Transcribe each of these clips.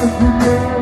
Yeah.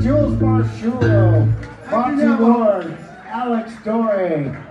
Jules Marshullo, Monty Lord, Alex Dore.